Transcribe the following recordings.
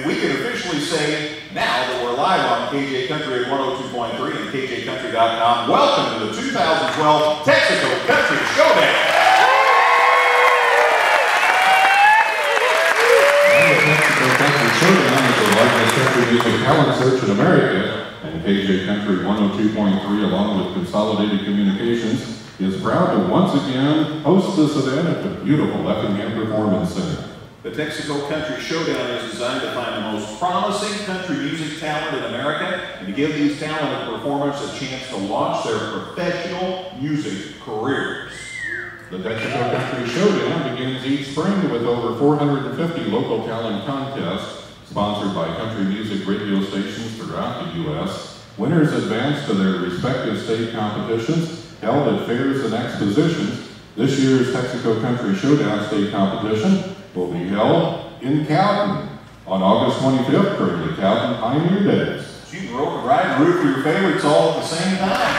And we can officially say now that we're live on KJ Country at 102.3 and KJCountry.com. Welcome to the 2012 Texaco Country Showdown. Texaco Country Showdown is the largest country music talent search in America, and KJ Country 102.3, along with Consolidated Communications, is proud to once again host this event at the beautiful Effingham Performance Center. The Texaco Country Showdown is designed to find the most promising country music talent in America and to give these talented performers a chance to launch their professional music careers. The Texaco Country Showdown begins each spring with over 450 local talent contests sponsored by country music radio stations throughout the U.S. Winners advance to their respective state competitions held at fairs and expositions. This year's Texaco Country Showdown state competition will be held in Calton on August 25th during the Calton Pioneer Days. You can and ride and root your favorites all at the same time.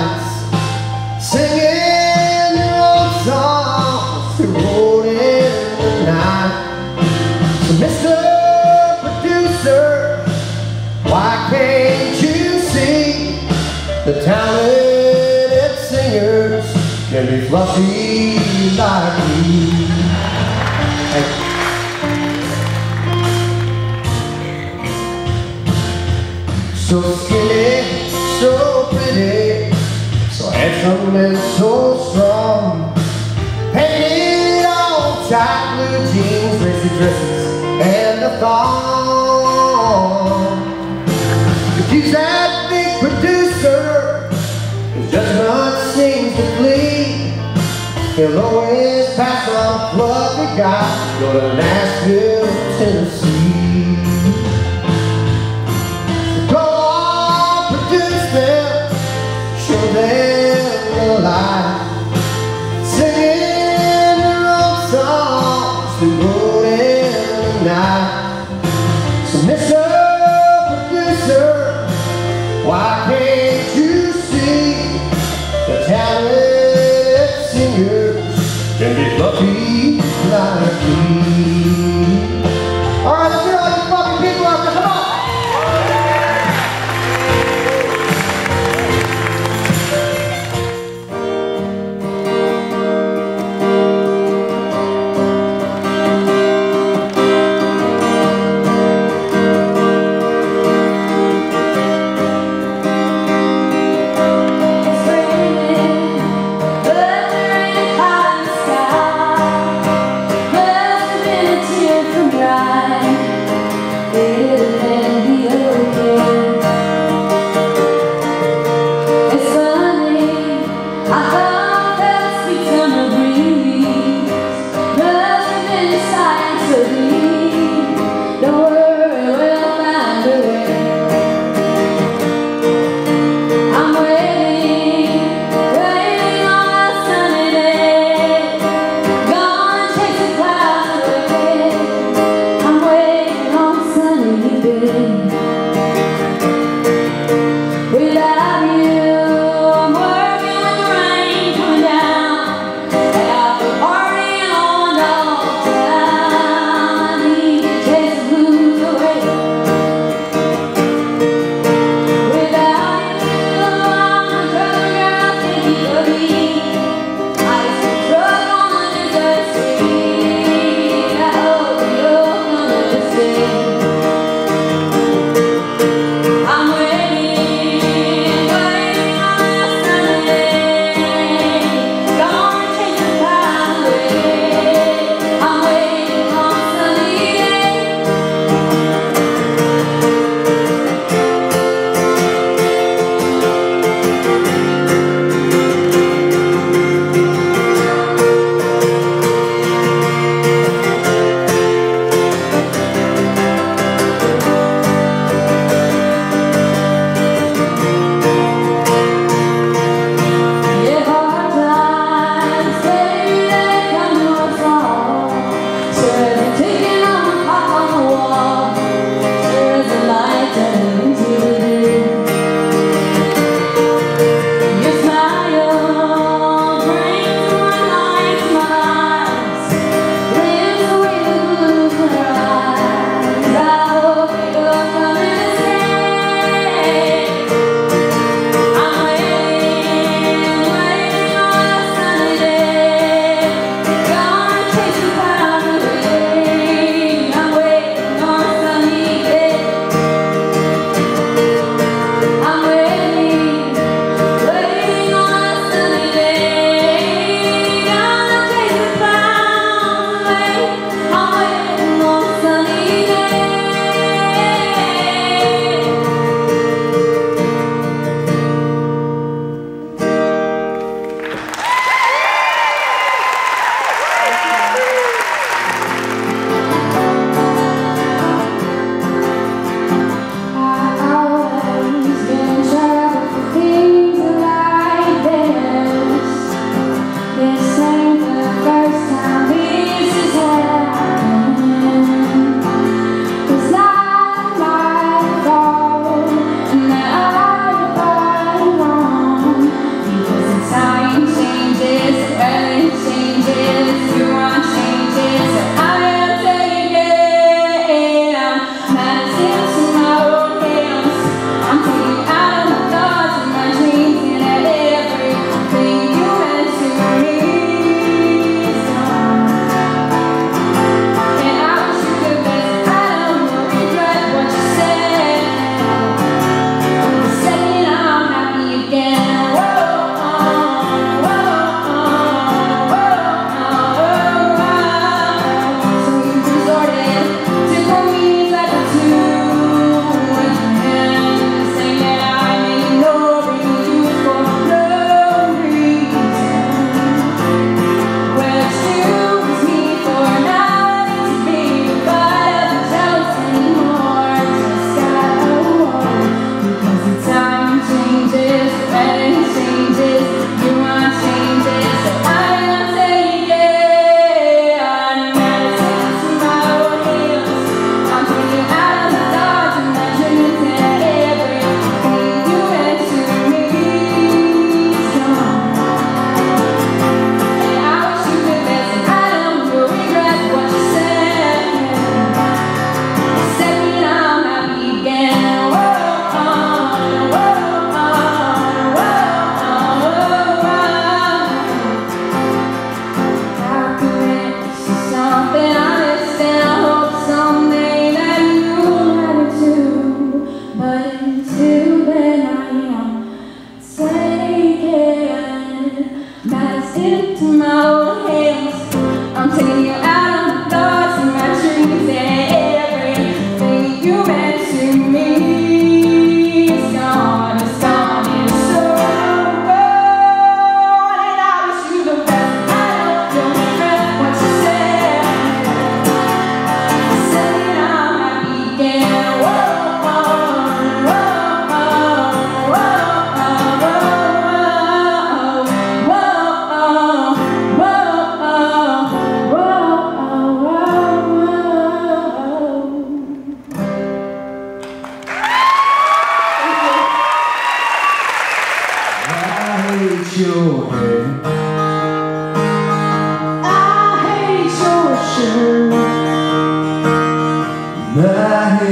nights Singing their old songs Through holding the night Mr. Producer Why can't you see The talented singers Can be fluffy like me the guy, go to Nashville, Tennessee.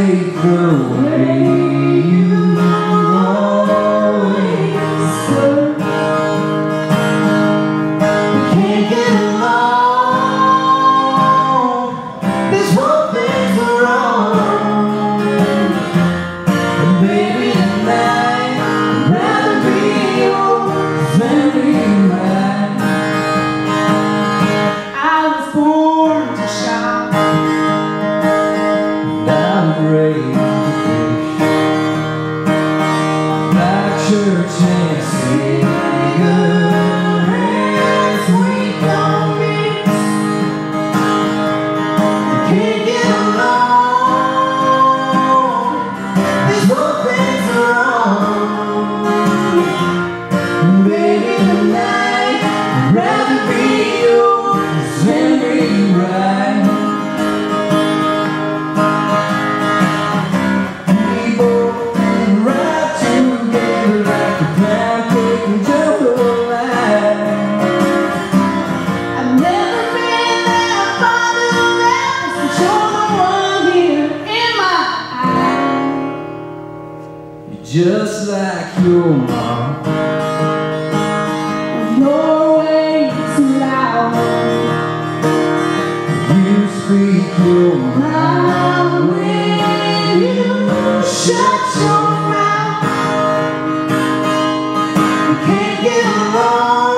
grew. Folks try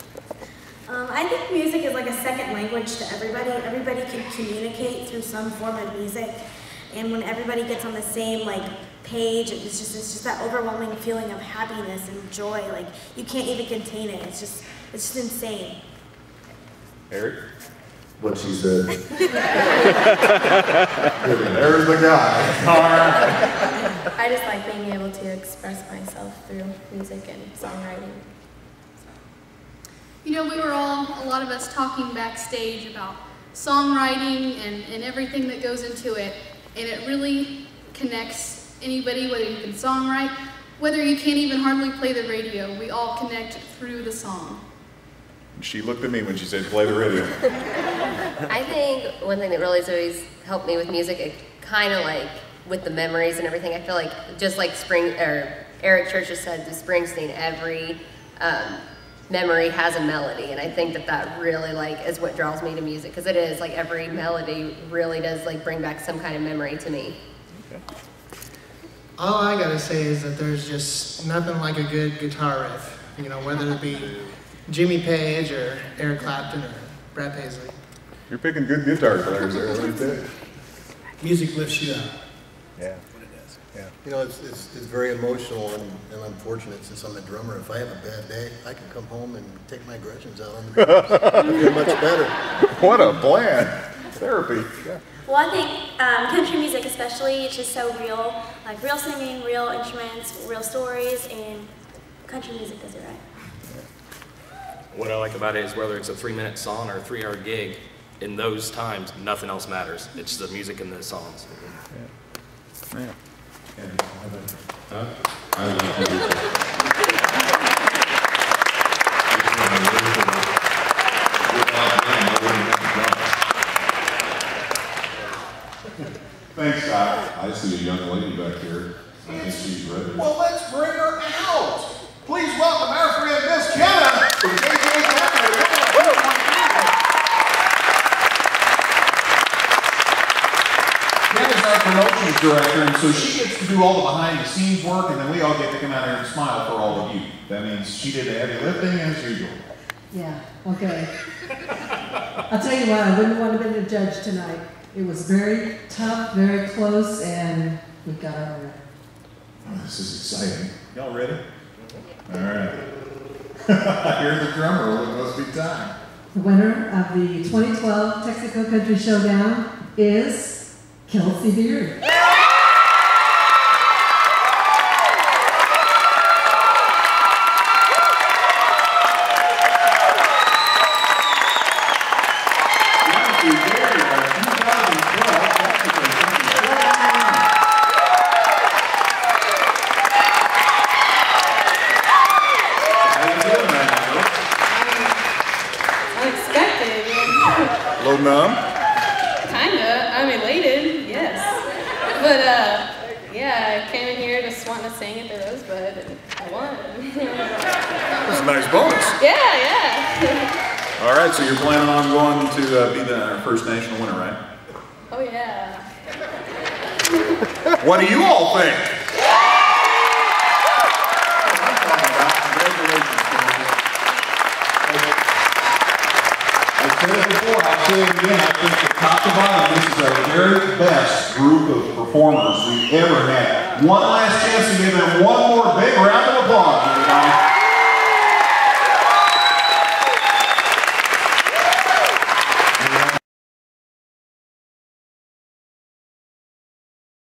Um, I think music is like a second language to everybody. Everybody can communicate through some form of music, and when everybody gets on the same like page, it's just it's just that overwhelming feeling of happiness and joy. Like you can't even contain it. It's just it's just insane. Eric what she said. There's the guy. I just like being able to express myself through music and songwriting. You know, we were all, a lot of us, talking backstage about songwriting and, and everything that goes into it, and it really connects anybody, whether you can songwrite, whether you can't even hardly play the radio. We all connect through the song. She looked at me when she said, play the radio. I think one thing that really has always helped me with music, it kind of like with the memories and everything, I feel like just like Spring, or Eric Church has said the Springsteen, every um, memory has a melody. And I think that that really like is what draws me to music because it is like every melody really does like bring back some kind of memory to me. Okay. All I gotta say is that there's just nothing like a good guitar riff. You know, whether it be Jimmy Page or Eric Clapton or Brad Paisley. You're picking good guitar players there, let me tell you. Music lifts you up. Yeah. Yeah. You know, it's, it's, it's very emotional and, and unfortunate since I'm a drummer. If I have a bad day, I can come home and take my aggressions out on the drums. I feel much better. What a plan. Therapy. Yeah. Well, I think um, country music especially, it's just so real. Like real singing, real instruments, real stories, and country music does it right what I like about it is whether it's a three minute song or a three hour gig, in those times, nothing else matters. It's the music and the songs. Yeah. yeah. Thanks, Scott. I see a young lady back here. I think she's ready. Well, let's bring her out. Please welcome our director, and so she gets to do all the behind the scenes work, and then we all get to come out here and smile for all of you. That means she did the heavy lifting as usual. Yeah, okay. I'll tell you what, I wouldn't want to be the judge tonight. It was very tough, very close, and we got over it. Oh, this is exciting. Y'all ready? Mm-hmm. All right. I hear the drummer, well, it must be time. The winner of the 2012 Texaco Country Showdown is Kelsey Beard. Thank you, 2012 Texaco Country Showdown. How you doing, Maggie? Unexpected. A little numb? Kinda. I'm elated, yes. But, uh, yeah, I came in here just wanting to sing at the Rosebud, and I won. That's a nice bonus. yeah, yeah. All right, so you're planning on going to uh, be the first national winner, right? oh, yeah. What do you all think? I said it before, I'll say it top to bottom, this is our very best group of performers we've ever had. One last chance to give them one more big round of applause.